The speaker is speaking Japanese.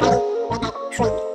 friend.